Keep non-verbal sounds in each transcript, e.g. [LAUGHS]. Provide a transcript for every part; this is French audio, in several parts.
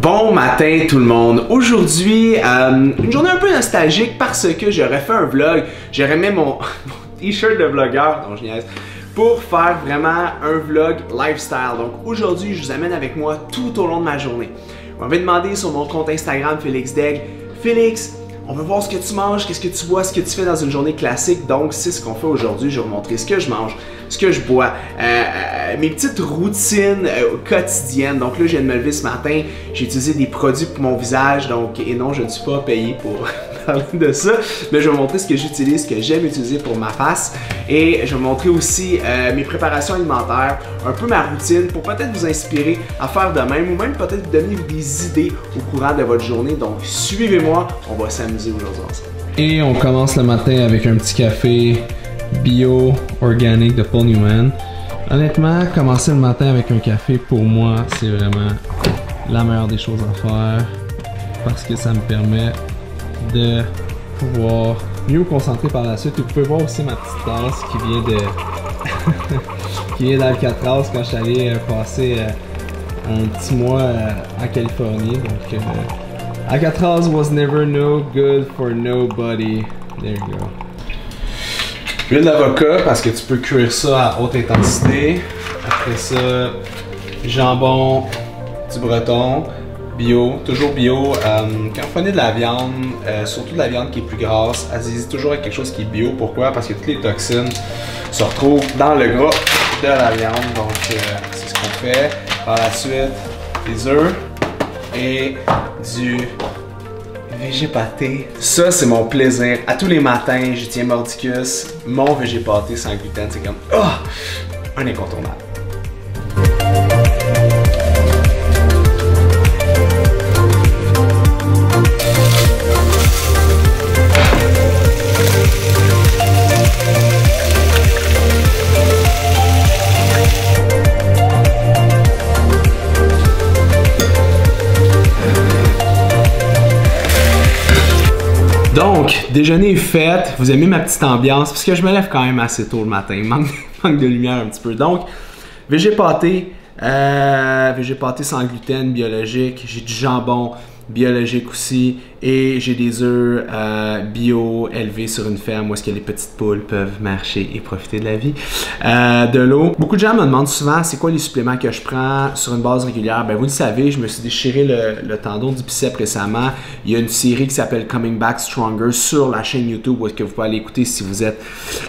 Bon matin tout le monde. Aujourd'hui, euh, une journée un peu nostalgique parce que j'aurais fait un vlog. J'aurais mis mon, [LAUGHS] t-shirt de vlogueur, dont je niaise, pour faire vraiment un vlog lifestyle. Donc aujourd'hui, je vous amène avec moi tout au long de ma journée. Vous m'avez demandé sur mon compte Instagram Félix Deg, Félix, on veut voir ce que tu manges, qu'est-ce que tu bois, ce que tu fais dans une journée classique. Donc, c'est ce qu'on fait aujourd'hui. Je vais vous montrer ce que je mange, ce que je bois, euh, euh, mes petites routines euh, quotidiennes. Donc là, je viens de me lever ce matin. J'ai utilisé des produits pour mon visage. Donc, et non, je ne suis pas payé pour de ça. Mais je vais vous montrer ce que j'utilise, ce que j'aime utiliser pour ma face. Et je vais vous montrer aussi mes préparations alimentaires, un peu ma routine pour peut-être vous inspirer à faire de même ou même peut-être donner des idées au courant de votre journée. Donc, suivez-moi. On va s'amuser aujourd'hui ensemble. Et on commence le matin avec un petit café bio organique de Paul Newman. Honnêtement, commencer le matin avec un café pour moi, c'est vraiment la meilleure des choses à faire parce que ça me permet de pouvoir mieux concentrer par la suite. Et vous pouvez voir aussi ma petite tasse qui vient de [LAUGHS] qui vient d'Alcatraz quand je suis allé euh, passer euh, un petit mois euh, à Californie. Donc Alcatraz was never no good for nobody. There you go. Huile d'avocat parce que tu peux cuire ça à haute intensité. Après ça, jambon du breton, bio, toujours bio. Euh, quand vous prenez de la viande, euh, surtout de la viande qui est plus grasse, allez-y toujours avec quelque chose qui est bio. Pourquoi? Parce que toutes les toxines se retrouvent dans le gras de la viande. Donc, euh, c'est ce qu'on fait. Par la suite, les œufs et du végépaté. Ça, c'est mon plaisir. À tous les matins, je tiens Mordicus, mon végépaté sans gluten. C'est comme, oh, un incontournable. Donc, déjeuner est fait. Vous aimez ma petite ambiance parce que je me lève quand même assez tôt le matin. Il manque, [LAUGHS] manque de lumière un petit peu. Donc, végé pâté, euh, pâté sans gluten, biologique. J'ai du jambon, biologique aussi. Et j'ai des œufs euh, bio élevés sur une ferme où est-ce que les petites poules peuvent marcher et profiter de la vie. Euh, de l'eau. Beaucoup de gens me demandent souvent c'est quoi les suppléments que je prends sur une base régulière? Ben vous le savez, je me suis déchiré le, tendon du bicep récemment. Il y a une série qui s'appelle Coming Back Stronger sur la chaîne YouTube où est-ce que vous pouvez aller écouter si vous êtes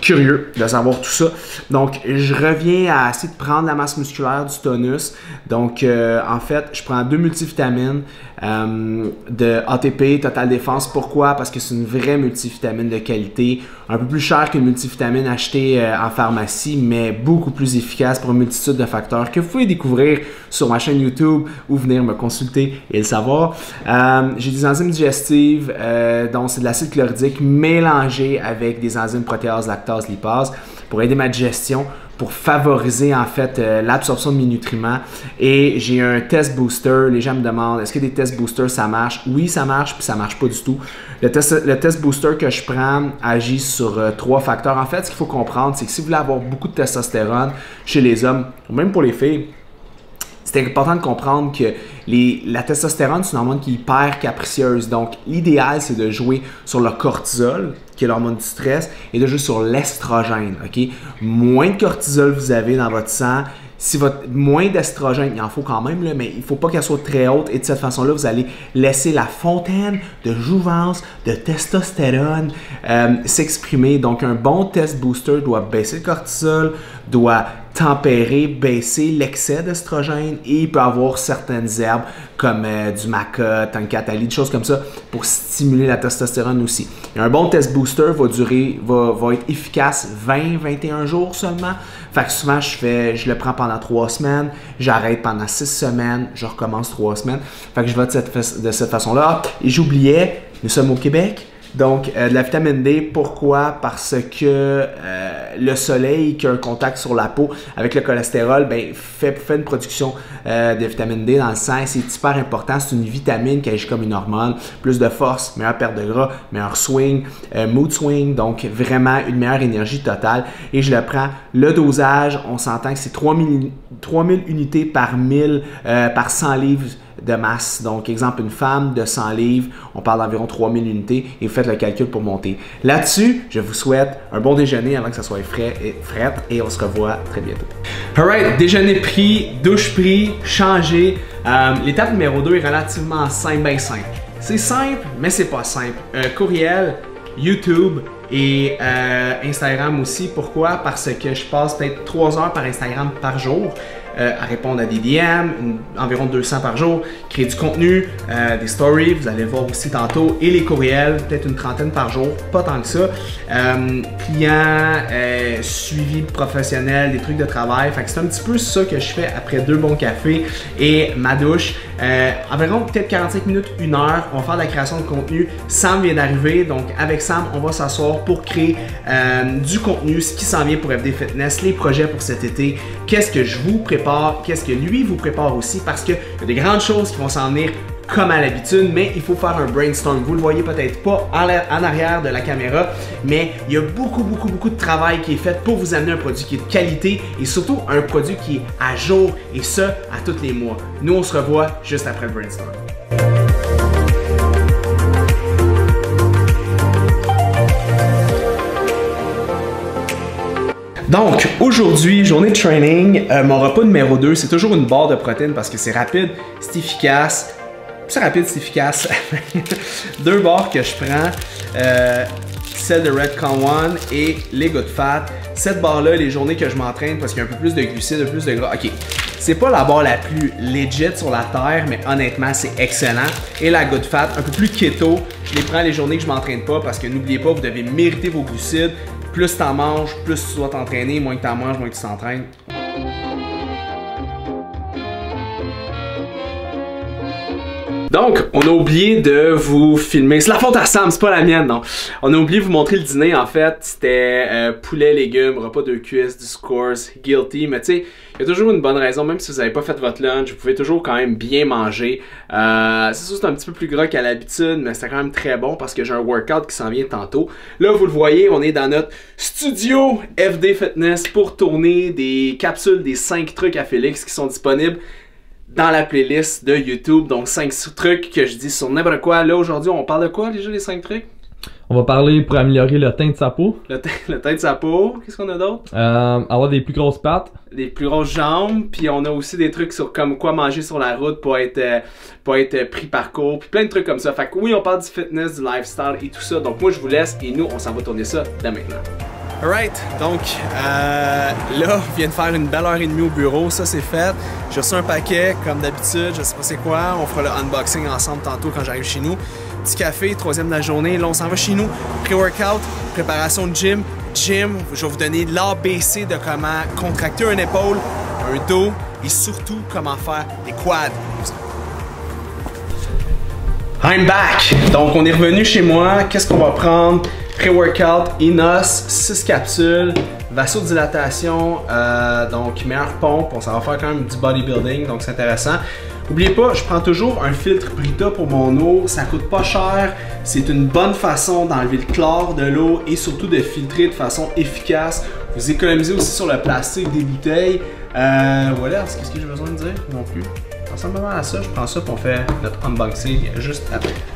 curieux de savoir tout ça. Donc je reviens à essayer de prendre la masse musculaire du tonus. Donc euh, en fait, je prends deux multivitamines de ATP Total Défense. Pourquoi? Parce que c'est une vraie multivitamine de qualité, un peu plus cher qu'une multivitamine achetée euh, en pharmacie, mais beaucoup plus efficace pour une multitude de facteurs que vous pouvez découvrir sur ma chaîne YouTube ou venir me consulter et le savoir. Euh, j'ai des enzymes digestives, euh, dont c'est de l'acide chloridique mélangé avec des enzymes protéases, lactase, lipase pour aider ma digestion pour favoriser en fait euh, l'absorption de mes nutriments. Et j'ai un test booster. Les gens me demandent est-ce que des tests boosters ça marche? Oui, ça marche, puis ça marche pas du tout. Le test, le test booster que je prends agit sur euh, trois facteurs. En fait, ce qu'il faut comprendre, c'est que si vous voulez avoir beaucoup de testostérone chez les hommes, ou même pour les filles, c'est important de comprendre que la testostérone, c'est une hormone qui est hyper capricieuse. Donc, l'idéal, c'est de jouer sur le cortisol, qui est l'hormone du stress, et de jouer sur l'estrogène. OK? Moins de cortisol vous avez dans votre sang, si votre moins d'estrogène, il en faut quand même, là, mais il ne faut pas qu'elle soit très haute. Et de cette façon-là, vous allez laisser la fontaine de jouvence, de testostérone euh, s'exprimer. Donc, un bon test booster doit baisser le cortisol, doit tempérer, baisser l'excès d'estrogène et il peut avoir certaines herbes comme euh, du maca, tankatali, des choses comme ça pour stimuler la testostérone aussi. un bon test booster va durer, va, va être efficace 20-21 jours seulement. Fait que souvent je fais, je le prends pendant 3 semaines, j'arrête pendant 6 semaines, je recommence 3 semaines. Fait que je vais de cette, de cette façon-là. Et j'oubliais, nous sommes au Québec. Donc, euh, de la vitamine D, pourquoi? Parce que euh, le soleil qui a un contact sur la peau avec le cholestérol, ben, fait, fait une production euh, de vitamine D dans le sang c'est hyper important. C'est une vitamine qui agit comme une hormone. Plus de force, meilleure perte de gras, meilleur swing, mood swing, donc vraiment une meilleure énergie totale. Et je le prends. Le dosage, on s'entend que c'est 3000, 3000 unités par 1000, par 100 livres de masse. Donc, exemple, une femme de 100 livres, on parle d'environ 3000 unités et vous faites le calcul pour monter. Là-dessus, je vous souhaite un bon déjeuner avant que ça soit frais et fret et on se revoit très bientôt. Alright, déjeuner pris, douche pris, changé. Euh, L'étape numéro 2 est relativement simple, bien simple. C'est simple, mais c'est pas simple. Courriel, YouTube, et euh, Instagram aussi. Pourquoi? Parce que je passe peut-être 3 heures par Instagram par jour. Euh, à répondre à des DM, environ 200 par jour, créer du contenu, euh, des stories, vous allez voir aussi tantôt, et les courriels, peut-être une trentaine par jour, pas tant que ça. Euh, clients, suivi professionnel, des trucs de travail. Fait que c'est un petit peu ça que je fais après deux bons cafés et ma douche. environ peut-être 45 minutes, une heure, on va faire de la création de contenu. Sam vient d'arriver, donc avec Sam, on va s'asseoir pour créer du contenu, ce qui s'en vient pour FD Fitness, les projets pour cet été, qu'est-ce que je vous prépare qu'est-ce que lui vous prépare aussi, parce qu'il y a des grandes choses qui vont s'en venir comme à l'habitude, mais il faut faire un brainstorm. Vous le voyez peut-être pas en, arrière de la caméra, mais il y a beaucoup, beaucoup, beaucoup de travail qui est fait pour vous amener un produit qui est de qualité et surtout un produit qui est à jour et ce, à tous les mois. Nous, on se revoit juste après le brainstorm. Donc, aujourd'hui, journée de training. Euh, mon repas numéro 2, c'est toujours une barre de protéines parce que c'est rapide, c'est efficace. C'est rapide, c'est efficace. [LAUGHS] Deux barres que je prends. Euh, celle de Redcon One et les Good Fat. Cette barre-là, les journées que je m'entraîne parce qu'il y a un peu plus de glucides, un peu plus de gras. Ok, c'est pas la barre la plus legit sur la terre, mais honnêtement, c'est excellent. Et la Good Fat, un peu plus keto, je les prends les journées que je m'entraîne pas parce que n'oubliez pas, vous devez mériter vos glucides plus t'en manges, plus tu dois t'entraîner, moins que t'en manges, moins que tu t'entraînes. Donc, on a oublié de vous filmer. C'est la faute à Sam, c'est pas la mienne, non. On a oublié de vous montrer le dîner, en fait. C'était euh, poulet, légumes, repas de cuisse, du scores, guilty. Mais tu sais, il y a toujours une bonne raison, même si vous n'avez pas fait votre lunch, vous pouvez toujours quand même bien manger. Euh, c'est un petit peu plus gras qu'à l'habitude, mais c'est quand même très bon parce que j'ai un workout qui s'en vient tantôt. Là, vous le voyez, on est dans notre studio FD Fitness pour tourner des capsules des 5 trucs à Félix qui sont disponibles dans la playlist de YouTube. Donc 5 trucs que je dis sur n'importe quoi. Là aujourd'hui, on parle de quoi déjà les 5 trucs? On va parler pour améliorer le teint de sa peau. Le, teint, de sa peau. Qu'est-ce qu'on a d'autre? Euh, avoir des plus grosses pattes. Des plus grosses jambes. Puis on a aussi des trucs sur comme quoi manger sur la route pour être, euh, pour être pris par court. Puis plein de trucs comme ça. Fait que oui, on parle du fitness, du lifestyle et tout ça. Donc moi, je vous laisse et nous, on s'en va tourner ça dès maintenant. Alright, donc euh, là, on vient de faire une belle heure et demie au bureau, ça c'est fait. J'ai reçu un paquet, comme d'habitude, je sais pas c'est quoi, on fera le unboxing ensemble tantôt quand j'arrive chez nous. Petit café, troisième de la journée, là on s'en va chez nous. Pré-workout, préparation de gym, gym, je vais vous donner l'ABC de comment contracter un épaule, un dos et surtout comment faire des quads. I'm back! Donc on est revenu chez moi, qu'est-ce qu'on va prendre? Pré-workout, Inos, 6 capsules, vasodilatation, euh, donc meilleure pompe, on ça va faire quand même du bodybuilding, donc c'est intéressant. N'oubliez pas, je prends toujours un filtre Brita pour mon eau, ça coûte pas cher, c'est une bonne façon d'enlever le chlore de l'eau et surtout de filtrer de façon efficace. Vous économisez aussi sur le plastique des bouteilles. Euh, voilà, qu'est-ce que j'ai besoin de dire non plus? Ensemble à ça, je prends ça pour fait notre unboxing juste après.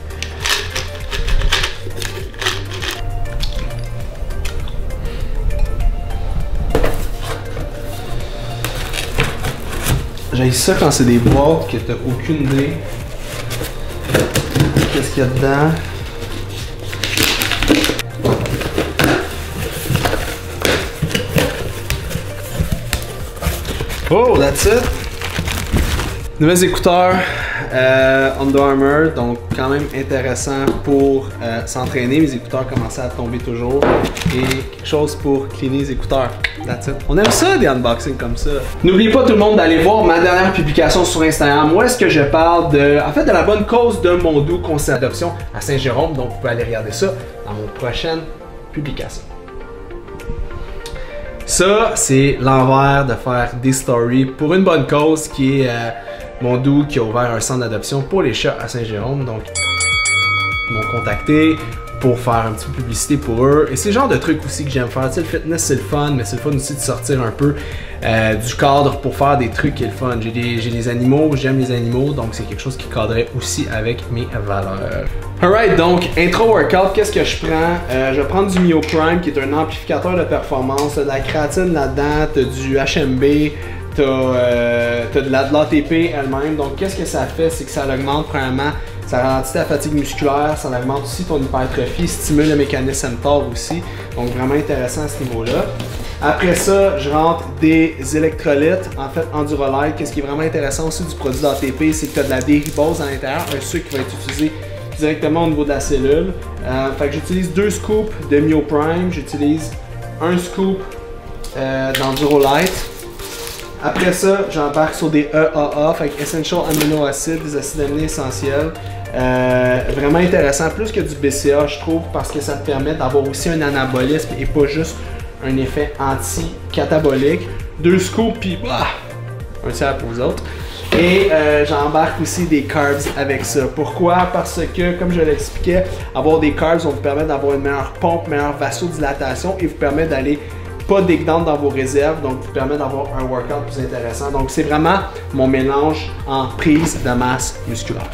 J'ai ça quand c'est des boîtes que t'as aucune idée. Qu'est-ce qu'il y a dedans? Oh, that's it! Nouvelles écouteurs euh, Under Armour, donc quand même intéressant pour euh, s'entraîner. Mes écouteurs commençaient à tomber toujours. Et quelque chose pour cleaner les écouteurs. That's it. On aime ça des unboxings comme ça. N'oubliez pas tout le monde d'aller voir ma dernière publication sur Instagram où est-ce que je parle de, en fait, de la bonne cause de mon doux conseil d'adoption à Saint-Jérôme. Donc vous pouvez aller regarder ça dans mon prochaine publication. Ça, c'est l'envers de faire des stories pour une bonne cause qui est euh, mon qui a ouvert un centre d'adoption pour les chats à Saint-Jérôme. Donc, ils m'ont contacté pour faire un petit peu de publicité pour eux. Et c'est le genre de truc aussi que j'aime faire. Tu sais, le fitness, c'est le fun, mais c'est le fun aussi de sortir un peu euh, du cadre pour faire des trucs qui est le fun. J'ai des, des animaux, j'aime les animaux, donc c'est quelque chose qui cadrait aussi avec mes valeurs. Alright, donc intro workout, qu'est-ce que je prends? Euh, je vais prendre du Mio Prime qui est un amplificateur de performance, de la créatine là-dedans, du HMB, t'as euh, de l'ATP elle-même. Donc qu'est-ce que ça fait? C'est que ça augmente premièrement ça ralentit ta fatigue musculaire, ça augmente aussi ton hypertrophie, stimule le mécanisme mTOR aussi. Donc vraiment intéressant à ce niveau-là. Après ça, je rentre des électrolytes, en fait Endurolyte. Qu'est-ce qui est vraiment intéressant aussi du produit d'ATP, c'est que tu as de la déribose à l'intérieur, un sucre qui va être utilisé directement au niveau de la cellule. Euh, fait que j'utilise deux scoops de MyoPrime, j'utilise un scoop euh, d'Endurolyte. Après ça, j'embarque sur des EAA, fait Essential Amino Acids, des acides aminés essentiels. Euh, vraiment intéressant, plus que du BCA, je trouve, parce que ça te permet d'avoir aussi un anabolisme et pas juste un effet anti-catabolique. Deux scoops, puis bah, un tiers pour vous autres. Et euh, j'embarque aussi des carbs avec ça. Pourquoi? Parce que, comme je l'expliquais, avoir des carbs va vous permettre d'avoir une meilleure pompe, meilleure vasodilatation et vous permet d'aller pas down dans vos réserves, donc vous permet d'avoir un workout plus intéressant. Donc c'est vraiment mon mélange en prise de masse musculaire.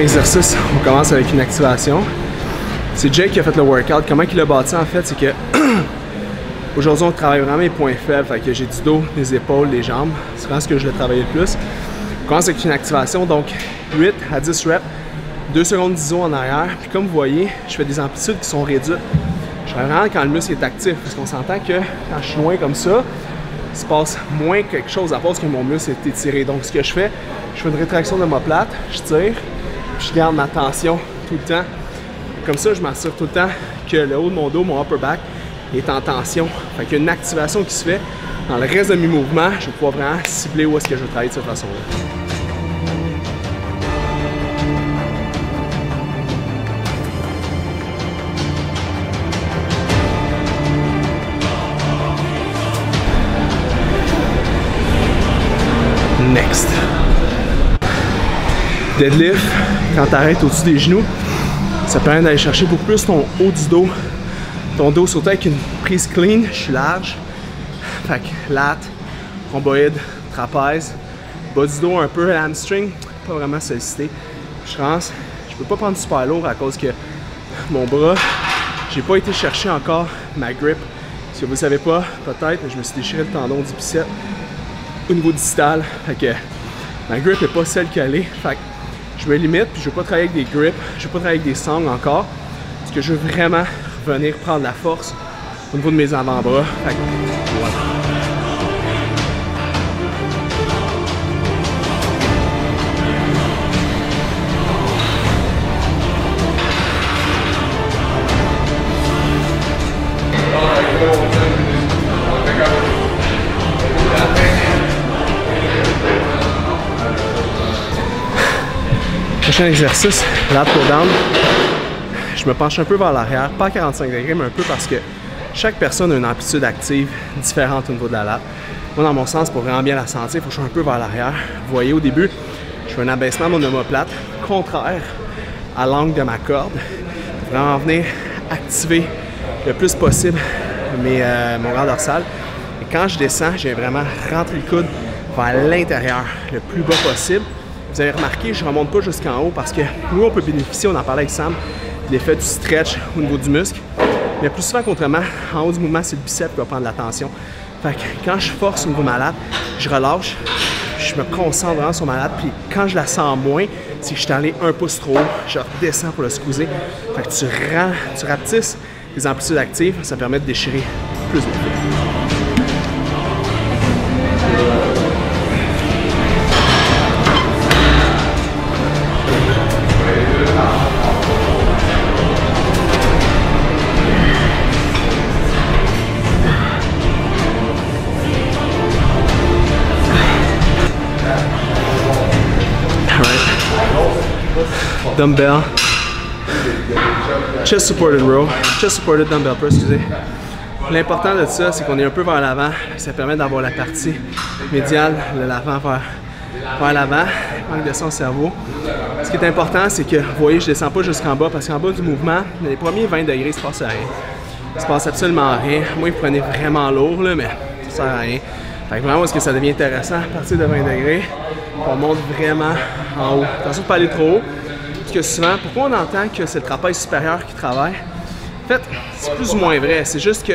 Exercice, on commence avec une activation. C'est Jake qui a fait le workout. Comment il l'a bâti en fait, c'est que [CLEARS THROAT] aujourd'hui on travaille vraiment mes points faibles. Fait que j'ai du dos, des épaules, les jambes. C'est vraiment ce que je l'ai travaillé le plus. On commence avec une activation, donc 8 à 10 reps, 2 secondes d'ISO en arrière. Puis comme vous voyez, je fais des amplitudes qui sont réduites. Je fais vraiment quand le muscle est actif, parce qu'on s'entend que quand je suis loin comme ça, il se passe moins quelque chose à part que mon muscle est étiré. Donc ce que je fais, je fais une rétraction de ma plate, je tire, je garde ma tension tout le temps. Comme ça, je m'assure tout le temps que le haut de mon dos, mon upper back, est en tension. Fait qu'il y a une activation qui se fait. Dans le reste de mes mouvements, je vais pouvoir vraiment cibler où est-ce que je vais travailler de cette façon-là. Next. Deadlift, quand tu arrêtes au-dessus des genoux, ça permet d'aller chercher beaucoup plus ton haut du dos. Ton dos, surtout avec une prise clean, je suis large. Fait que lat, rhomboïde, trapèze, bas du dos un peu, hamstring, pas vraiment sollicité. Je pense, je peux pas prendre super lourd à cause que mon bras, j'ai pas été chercher encore ma grip. Si vous ne savez pas, peut-être, je me suis déchiré le tendon du bicep au niveau distal. Fait que ma grip est pas celle qu'elle est. je me limite, puis je veux pas travailler avec des grips, je veux pas travailler avec des sangles encore, parce que je veux vraiment venir prendre la force au niveau de mes avant-bras. Prochain exercice, lat pull down. Je me penche un peu vers l'arrière, pas à 45 degrés, mais un peu parce que chaque personne a une amplitude active différente au niveau de la latte. Moi, dans mon sens, pour vraiment bien la sentir, il faut que je sois un peu vers l'arrière. Vous voyez, au début, je fais un abaissement de mon omoplate contraire à l'angle de ma corde. Pour vraiment venir activer le plus possible mes, euh, mon rang dorsal. Et quand je descends, j'ai vraiment rentré le coude vers l'intérieur le plus bas possible. Vous avez remarqué, je ne remonte pas jusqu'en haut parce que nous, on peut bénéficier, on en parlait avec Sam, l'effet du stretch au niveau du muscle. Mais plus souvent, contrairement, en haut du mouvement, c'est le bicep qui va prendre la tension. Fait que quand je force au niveau de ma latte, je relâche, je me concentre vraiment sur ma latte, puis quand je la sens moins, que je suis allé un pouce trop haut, je redescends pour le squeezer. Fait que tu, rends, tu rapetisses les amplitudes actives, ça permet de déchirer plus de dumbbell, chest supported row, chest supported dumbbell press, excusez. L'important de ça, c'est qu'on est un peu vers l'avant. Ça permet d'avoir la partie médiale de l'avant vers, vers l'avant, manque de son cerveau. Ce qui est important, c'est que, vous voyez, je descends pas jusqu'en bas parce qu'en bas du mouvement, les premiers 20 degrés, il se passe rien. Il se passe absolument rien. Moi, vous prenez vraiment lourd, là, mais ça sert à rien. Fait que vraiment, est-ce que ça devient intéressant à partir de 20 degrés? On monte vraiment en haut. Attention de pas aller trop haut. Que souvent, pourquoi on entend que c'est le trapèze supérieur qui travaille? En fait, c'est plus ou moins vrai. C'est juste que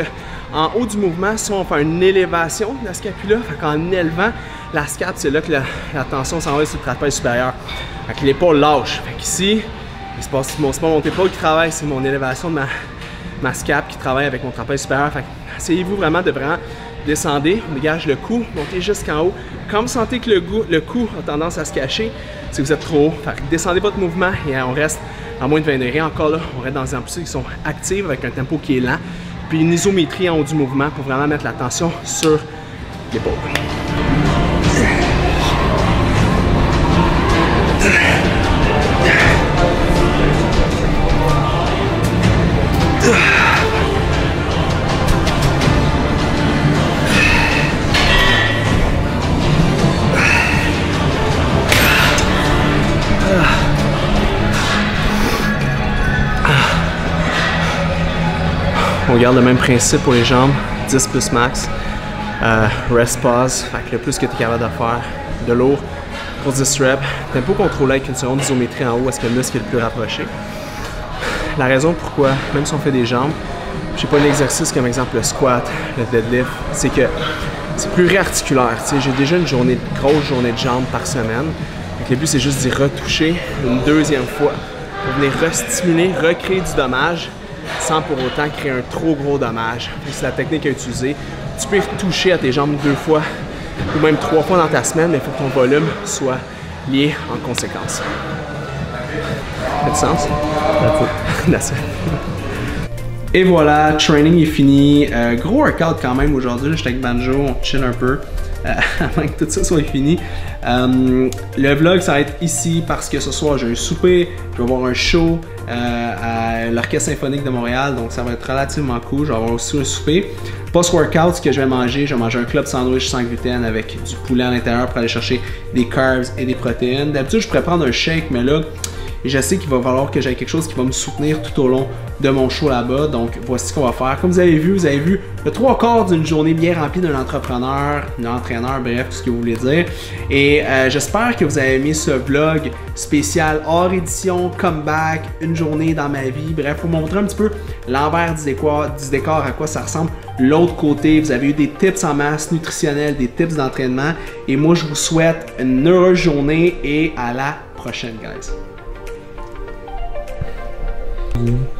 en haut du mouvement, si on fait une élévation de la scapula, qu'en élevant la scap, c'est là que la, tension s'en va sur le trapèze supérieur. Fait que l'épaule lâche. Fait qu'ici, c'est pas, pas mon épaule qui travaille, c'est mon élévation de ma, ma scap qui travaille avec mon trapèze supérieur. Fait essayez-vous vraiment de vraiment descendre, on dégage le cou, montez jusqu'en haut. Quand vous sentez que le, cou a tendance à se cacher, c'est que vous êtes trop haut. Descendez votre mouvement et on reste à moins de 20 degrés. Encore là, on reste dans des amplitudes qui sont actives avec un tempo qui est lent. Puis une isométrie en haut du mouvement pour vraiment mettre l'attention sur l'épaule. On garde le même principe pour les jambes, 10 plus max. Euh, rest pause, fait le plus que tu es capable de faire, de lourd, pour 10 reps. Tempo contrôlé avec une seconde d'isométrie en haut, est-ce que le muscle est le plus rapproché? La raison pourquoi, même si on fait des jambes, je sais pas un exercice comme exemple le squat, le deadlift, c'est que c'est plus réarticulaire. J'ai déjà une journée, grosse journée de jambes par semaine. le but, c'est juste d'y retoucher une deuxième fois pour venir restimuler, recréer du dommage sans pour autant créer un trop gros dommage. C'est la technique à utiliser. Tu peux y retoucher à tes jambes deux fois ou même trois fois dans ta semaine, mais il faut que ton volume soit lié en conséquence. Ça fait du sens? That's [LAUGHS] Et voilà, training est fini. Euh, gros workout quand même aujourd'hui. J'étais avec Banjo, on chill un peu. Euh, [LAUGHS] avant que tout ça soit fini. Euh, le vlog, ça va être ici parce que ce soir, j'ai un souper, je vais avoir un show à l'Orchestre Symphonique de Montréal, donc ça va être relativement cool. Je vais avoir aussi un souper. Post-workout, ce que je vais manger, je vais manger un club sandwich sans gluten avec du poulet à l'intérieur pour aller chercher des carbs et des protéines. D'habitude, je pourrais prendre un shake, mais là, et je sais qu'il va falloir que j'ai quelque chose qui va me soutenir tout au long de mon show là-bas. Donc voici ce qu'on va faire. Comme vous avez vu, vous avez vu le trois quarts d'une journée bien remplie d'un entrepreneur, d'un entraîneur, bref, tout ce que vous voulez dire. Et euh, j'espère que vous avez aimé ce vlog spécial hors édition, comeback, une journée dans ma vie. Bref, pour montrer un petit peu l'envers du décor, du décor, à quoi ça ressemble. L'autre côté, vous avez eu des tips en masse nutritionnelle, des tips d'entraînement. Et moi, je vous souhaite une heureuse journée et à la prochaine, guys. Mm-hmm.